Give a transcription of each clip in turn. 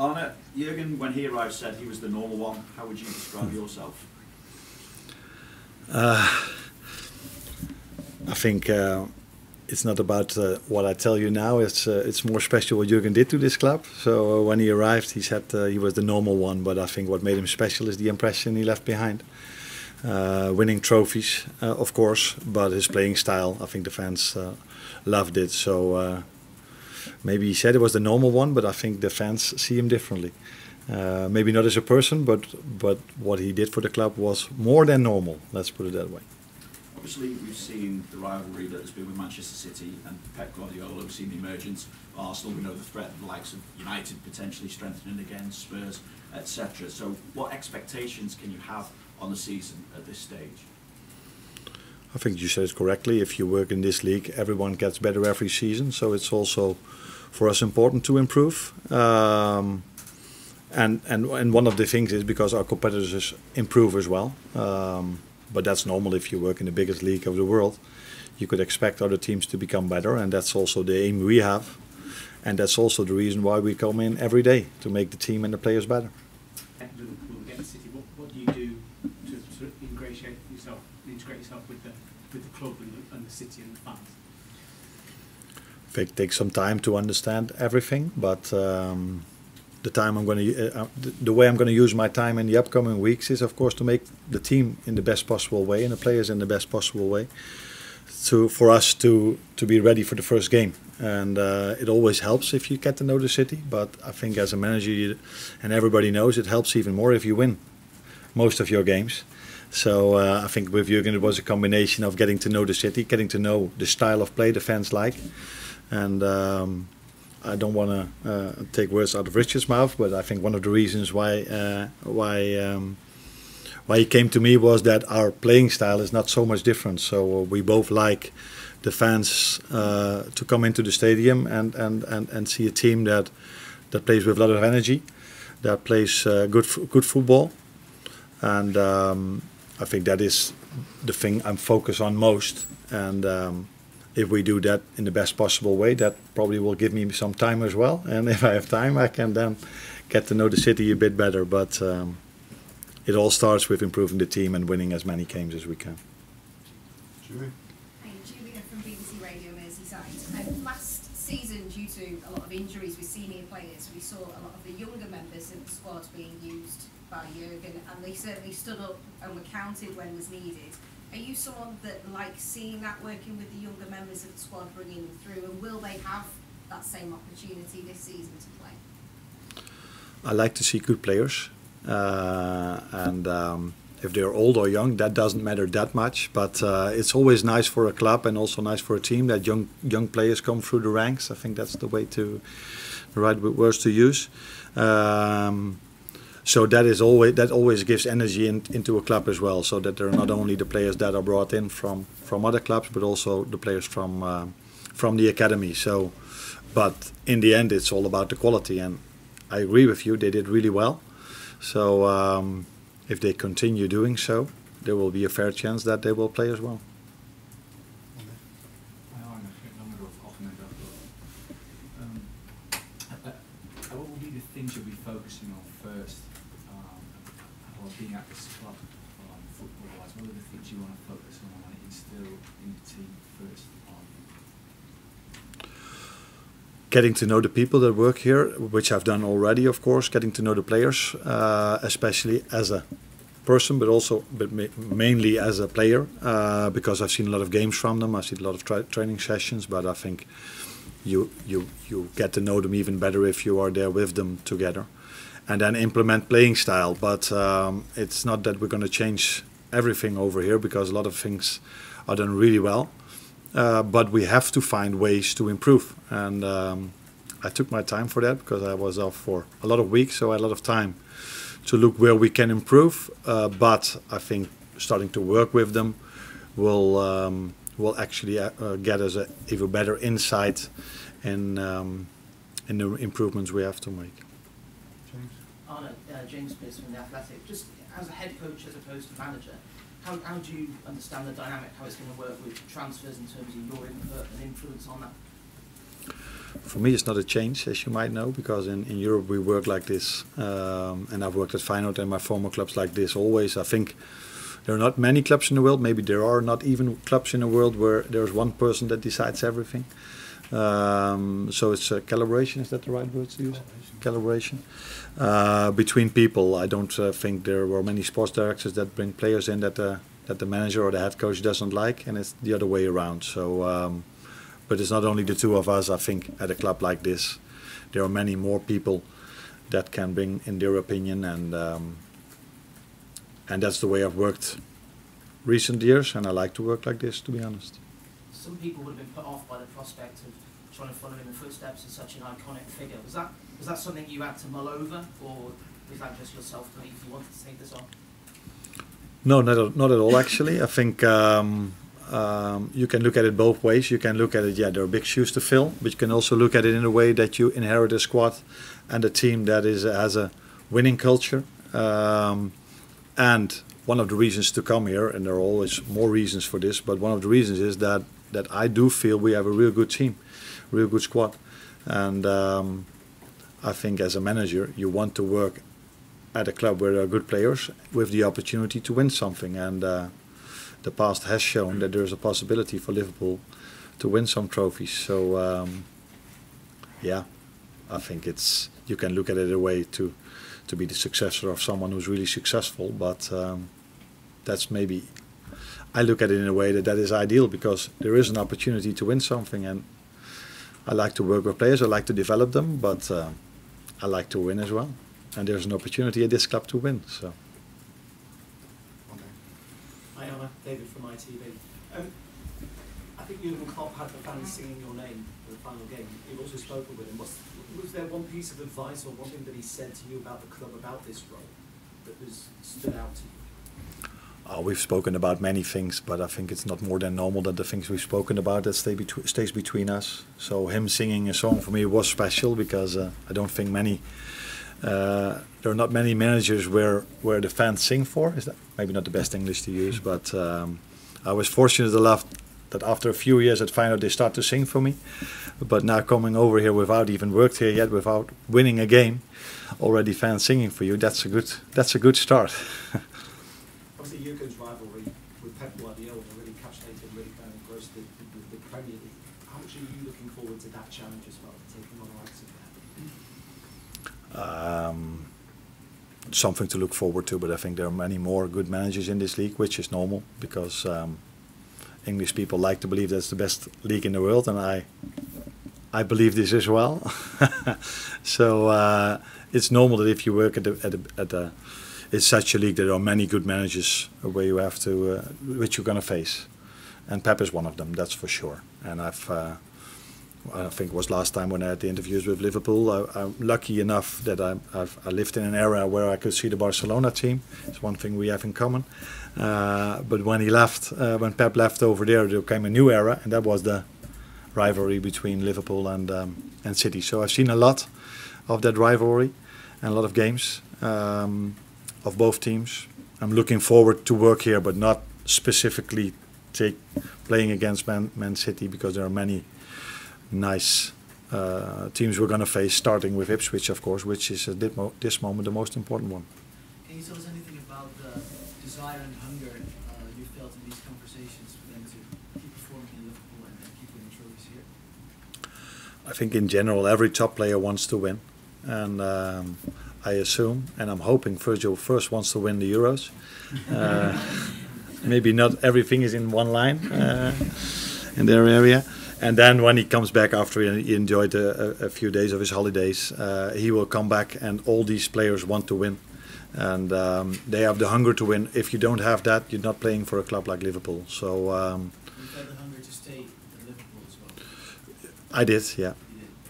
Arne, Jurgen, when he arrived, said he was the normal one. How would you describe yourself? Uh, I think uh, it's not about uh, what I tell you now. It's uh, it's more special what Jurgen did to this club. So uh, when he arrived, he said uh, he was the normal one. But I think what made him special is the impression he left behind. Winning trophies, of course, but his playing style, I think the fans loved it. So maybe he said it was the normal one, but I think the fans see him differently. Uh, maybe not as a person, but but what he did for the club was more than normal. Let's put it that way. Obviously, we've seen the rivalry that has been with Manchester City and Pep Guardiola. We've seen the emergence of Arsenal. We know the threat of the likes of United potentially strengthening again, Spurs, etc. So, what expectations can you have on the season at this stage? I think you said it correctly. If you work in this league, everyone gets better every season. So it's also for us important to improve. Um, and, and and one of the things is because our competitors improve as well. Um, but that's normal if you work in the biggest league of the world. You could expect other teams to become better, and that's also the aim we have. And that's also the reason why we come in every day to make the team and the players better. What, do you do to, to ingratiate yourself, integrate yourself with the, with the club and the, and the city and the fans? I think It takes some time to understand everything, but um, the time I'm going to, uh, uh the way I'm going to use my time in the upcoming weeks is, of course, to make the team in the best possible way and the players in the best possible way, to for us to to be ready for the first game. And uh, it always helps if you get to know the city, but I think as a manager, you, and everybody knows, it helps even more if you win most of your games. So uh, I think with Jurgen it was a combination of getting to know the city, getting to know the style of play the fans like, and. Um, I don't want to uh, take words out of Richard's mouth, but I think one of the reasons why uh, why um, why he came to me was that our playing style is not so much different. So we both like the fans uh, to come into the stadium and, and, and, and see a team that that plays with a lot of energy, that plays uh, good good football, and um, I think that is the thing I'm focused on most. And um, if we do that in the best possible way, that probably will give me some time as well. And if I have time, I can then get to know the city a bit better. But um, it all starts with improving the team and winning as many games as we can. Julie. Hey, Julia from BBC Radio Merseyside. Um, last season, due to a lot of injuries with senior players, we saw a lot of the younger members of the squad being used by Jurgen, and they certainly stood up and were counted when was needed. Are you someone that likes seeing that working with the younger members of the squad, bringing them through, and will they have that same opportunity this season to play? I like to see good players, uh, and um, if they're old or young, that doesn't matter that much. But uh, it's always nice for a club and also nice for a team that young young players come through the ranks. I think that's the way to the right words to use. Um, so that is always that always gives energy in, into a club as well. So that there are not only the players that are brought in from from other clubs, but also the players from uh, from the academy. So, but in the end, it's all about the quality. And I agree with you; they did really well. So um, if they continue doing so, there will be a fair chance that they will play as well. Um, what will be the things you'll be focusing on first being at this club um, football-wise? What are the things you want to focus on and instill in the team first? Getting to know the people that work here, which I've done already, of course. Getting to know the players, uh, especially as a person, but also but ma mainly as a player, uh, because I've seen a lot of games from them. I've seen a lot of tra training sessions, but I think you you you get to know them even better if you are there with them together and then implement playing style. But um, it's not that we're going to change everything over here because a lot of things are done really well. Uh, but we have to find ways to improve. And um, I took my time for that because I was off for a lot of weeks, so I had a lot of time to look where we can improve. Uh, but I think starting to work with them will um, will actually uh, get us a even better insight in um, in the improvements we have to make. Arne, uh, James Pearce from The Athletic, just as a head coach as opposed to manager, how, how do you understand the dynamic, how it's going to work with transfers in terms of your input and influence on that? For me, it's not a change, as you might know, because in, in Europe we work like this, um, and I've worked at Feyenoord and my former clubs like this always. I think there are not many clubs in the world. Maybe there are not even clubs in the world where there's one person that decides everything. Um, so it's a calibration. Is that the right word to use? Calibration uh, between people. I don't uh, think there were many sports directors that bring players in that the that the manager or the head coach doesn't like, and it's the other way around. So, um, but it's not only the two of us. I think at a club like this, there are many more people that can bring in their opinion, and um, and that's the way I've worked recent years, and I like to work like this, to be honest. Some people would have been put off by the prospect of trying to follow in the footsteps of such an iconic figure. Was that was that something you had to mull over, or was that just your self belief you wanted to take this on? No, not at, not at all. Actually, I think um, um, you can look at it both ways. You can look at it, yeah, there are big shoes to fill, but you can also look at it in a way that you inherit a squad and a team that is has a winning culture. Um, and one of the reasons to come here, and there are always more reasons for this, but one of the reasons is that that I do feel we have a real good team, real good squad, and um, I think as a manager you want to work at a club where there are good players with the opportunity to win something, and uh, the past has shown that there is a possibility for Liverpool to win some trophies. So um, yeah, I think it's you can look at it a way to to be the successor of someone who's really successful, but um, that's maybe I look at it in a way that that is ideal because there is an opportunity to win something, and I like to work with players. I like to develop them, but uh, I like to win as well. And there's an opportunity at this club to win. So. Hi Arne, David from ITV. Um, I think Jurgen Klopp had the fans singing your name for the final game. You've also spoken with him. Was there one piece of advice or one thing that he said to you about the club about this role that was stood out to you? Oh, we've spoken about many things, but I think it's not more than normal that the things we've spoken about that stay between stays between us. So him singing a song for me was special because uh, I don't think many uh, there are not many managers where where the fans sing for. Is that maybe not the best English to use? But um, I was fortunate enough that after a few years at Feyenoord they start to sing for me. But now coming over here without even worked here yet, without winning a game, already fans singing for you. That's a good that's a good start. Obviously, Jurgen's rivalry with Pep Guardiola really captivated, really kind of engrossed the, the, the Premier League. How much are you looking forward to that challenge as well, taking on the likes of that? um, something to look forward to. But I think there are many more good managers in this league, which is normal because um, English people like to believe that's the best league in the world, and I I believe this as well. so uh, it's normal that if you work at the, at the, at the it's such a league there are many good managers where you have to uh, which you're going to face, and Pep is one of them. That's for sure. And I've. Uh, I think it was last time when I had the interviews with Liverpool. I, am lucky enough that I, I've, I lived in an era where I could see the Barcelona team. It's one thing we have in common. Uh, but when he left, uh, when Pep left over there, there came a new era, and that was the rivalry between Liverpool and um, and City. So I've seen a lot of that rivalry and a lot of games um, of both teams. I'm looking forward to work here, but not specifically take playing against Man, Man City because there are many nice uh, teams we're going to face, starting with Ipswich, of course, which is at this moment the most important one. Can you tell us anything about the desire and hunger uh, you felt in these conversations for them to keep performing in Liverpool and, and keep winning trophies here? I think in general, every top player wants to win, and um, I assume, and I'm hoping Virgil first wants to win the Euros. Uh, maybe not everything is in one line uh, in their area and then when he comes back after he enjoyed a, a few days of his holidays, uh, he will come back, and all these players want to win, and um, they have the hunger to win. If you don't have that, you're not playing for a club like Liverpool. So. Um, the hunger to stay at Liverpool as well. I did, yeah,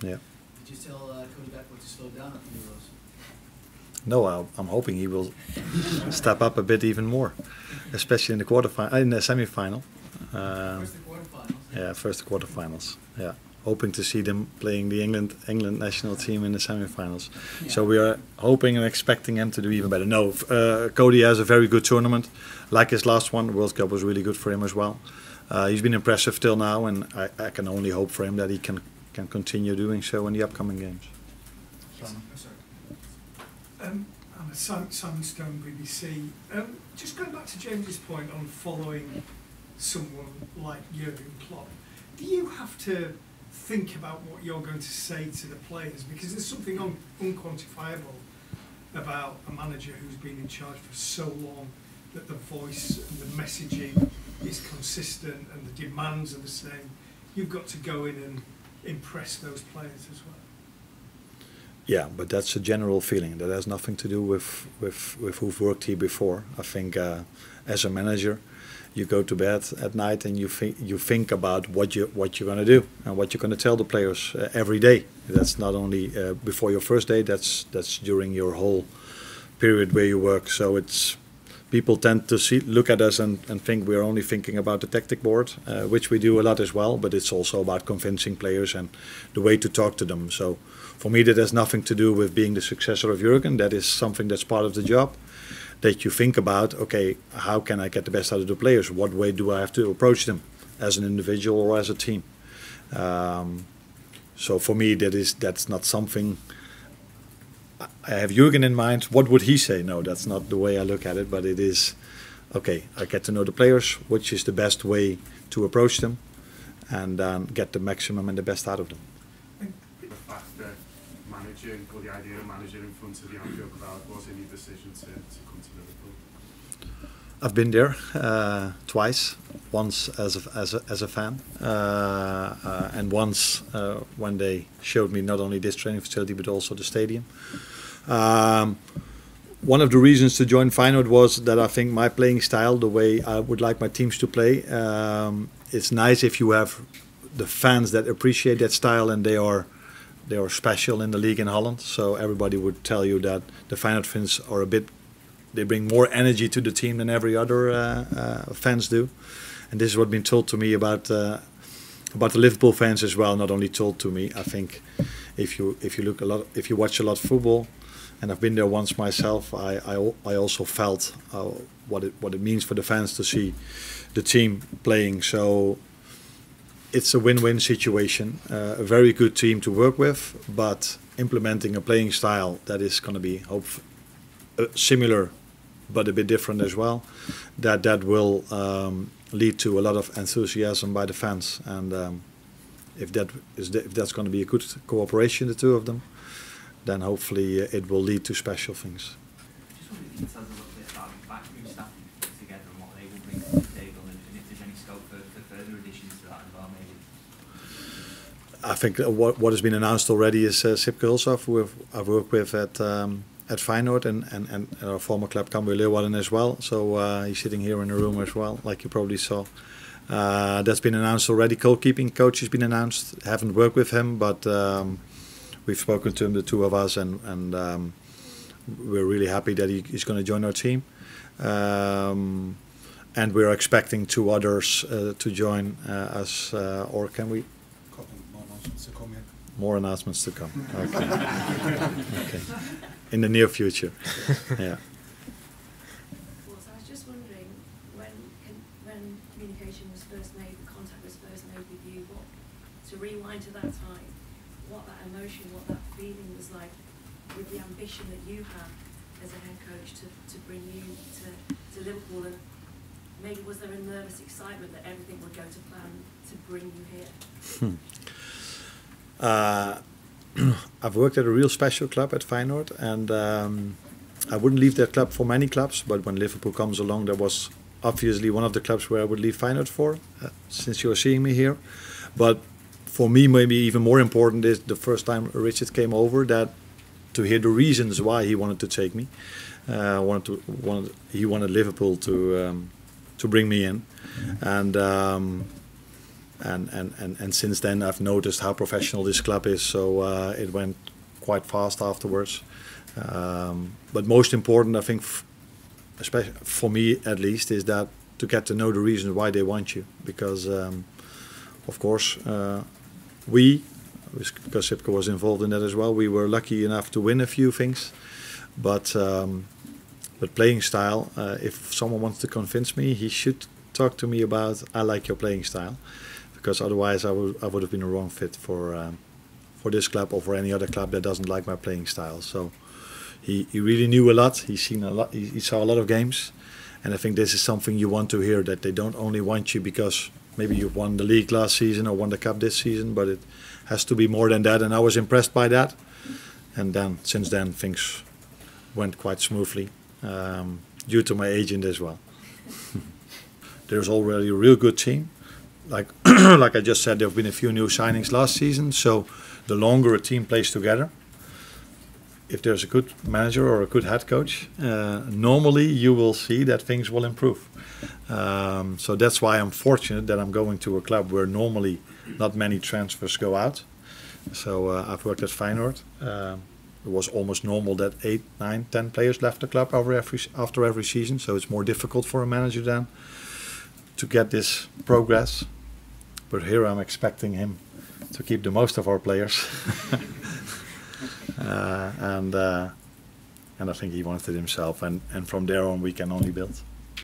did. yeah. Did you tell uh, Cody to slow down at the Euros? No, I'm hoping he will step up a bit even more, especially in the quarterfinal, in the semi-final. Um, first quarterfinals. Yeah, first quarterfinals. Yeah, hoping to see them playing the England England national team in the semi-finals. Yeah. So we are hoping and expecting him to do even better. No, uh, Cody has a very good tournament, like his last one. World Cup was really good for him as well. Uh, he's been impressive till now, and I, I, can only hope for him that he can can continue doing so in the upcoming games. Um, I'm a Simon, Simon Stone, BBC. Um, just going back to James's point on following someone like Jurgen Klopp, do you have to think about what you're going to say to the players? Because there's something un- unquantifiable about a manager who's been in charge for so long that the voice and the messaging is consistent and the demands are the same. You've got to go in and impress those players as well. Yeah, but that's a general feeling. That has nothing to do with with, with who've worked here before. I think uh, as a manager, you go to bed at night and you think you think about what you what you're going to do and what you're going to tell the players uh, every day. That's not only uh, before your first day. That's that's during your whole period where you work. So it's people tend to see look at us and, and think we're only thinking about the tactic board, uh, which we do a lot as well. But it's also about convincing players and the way to talk to them. So for me, that has nothing to do with being the successor of Jurgen. That is something that's part of the job. That you think about, okay, how can I get the best out of the players? What way do I have to approach them as an individual or as a team? Um, so for me, that is that's not something. I have Jurgen in mind. What would he say? No, that's not the way I look at it. But it is, okay. I get to know the players. Which is the best way to approach them, and um, get the maximum and the best out of them. Or the idea of managing in front of the Anfield crowd was your decision to, to come to Liverpool? I've been there uh, twice. Once as a, as a, as a fan, uh, uh, and once uh, when they showed me not only this training facility but also the stadium. Um, one of the reasons to join Feyenoord was that I think my playing style, the way I would like my teams to play, um, it's nice if you have the fans that appreciate that style and they are they are special in the league in Holland. So everybody would tell you that the Feyenoord fans are a bit they bring more energy to the team than every other uh, uh, fans do, and this is what been told to me about uh, about the Liverpool fans as well. Not only told to me, I think if you if you look a lot, if you watch a lot of football, and I've been there once myself, I I, I also felt uh, what it what it means for the fans to see the team playing. So it's a win-win situation. Uh, a very good team to work with, but implementing a playing style that is going to be hope uh, similar, but a bit different as well. That that will um, lead to a lot of enthusiasm by the fans, and um, if that is the, if that's going to be a good cooperation, the two of them, then hopefully uh, it will lead to special things. Just wondering if you can tell us a little bit about the backroom staff you put together and what they will bring to the table and, and if there's any scope for, for further additions to that as well maybe. I think what, what has been announced already is uh, Sipke Hulshoff, who I've, worked with at um, at Feyenoord and, and, and our former club Cambuur Leeuwarden as well. So uh, he's sitting here in the room as well, like you probably saw. Uh, that's been announced already. Goalkeeping coach has been announced. Haven't worked with him, but um, we've spoken to him, the two of us, and, and um, we're really happy that he, he's going to join our team. Um, and we're expecting two others uh, to join uh, us, uh, or can we? More announcements to come. Okay. okay. In the near future. yeah. Well, so I was just wondering, when when communication was first made, the contact was first made with you, what to rewind to that time, what that emotion, what that feeling was like, with the ambition that you had as a head coach to, to bring you to, to Liverpool, and maybe was there a nervous excitement that everything would go to plan to bring you here? Hmm. Uh, I've worked at a real special club at Feyenoord, and um, I wouldn't leave that club for many clubs. But when Liverpool comes along, that was obviously one of the clubs where I would leave Feyenoord for. Uh, since you're seeing me here, but for me, maybe even more important is the first time Richard came over that to hear the reasons why he wanted to take me. Uh, wanted to wanted he wanted Liverpool to um, to bring me in, and. Um, and, and, and, and since then I've noticed how professional this club is. So uh, it went quite fast afterwards. Um, but most important, I think, especially for me at least, is that to get to know the reasons why they want you. Because, um, of course, uh, we, because Sipke was involved in that as well, we were lucky enough to win a few things. But um, but playing style, uh, if someone wants to convince me, he should talk to me about I like your playing style because otherwise I would I would have been a wrong fit for um, for this club or for any other club that doesn't like my playing style. So he, he really knew a lot. He's seen a lot. He, he saw a lot of games, and I think this is something you want to hear that they don't only want you because maybe you won the league last season or won the cup this season, but it has to be more than that. And I was impressed by that. And then since then things went quite smoothly um, due to my agent as well. There's already a real good team. Like like I just said, there have been a few new signings last season. So the longer a team plays together, if there's a good manager or a good head coach, uh, normally you will see that things will improve. Um, so that's why I'm fortunate that I'm going to a club where normally not many transfers go out. So uh, I've worked at Feyenoord. Um it was almost normal that eight, nine, ten players left the club every, after every season. So it's more difficult for a manager then to get this progress. But here I'm expecting him to keep the most of our players. uh, and uh, and I think he wanted it himself. And, and from there on, we can only build.